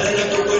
Padre, tu